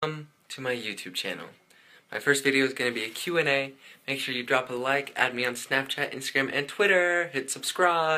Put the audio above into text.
Welcome to my YouTube channel. My first video is going to be a Q&A. Make sure you drop a like, add me on Snapchat, Instagram, and Twitter. Hit subscribe.